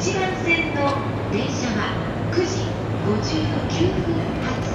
1番線の電車は9時59分発。